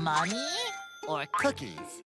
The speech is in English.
Money or cookies?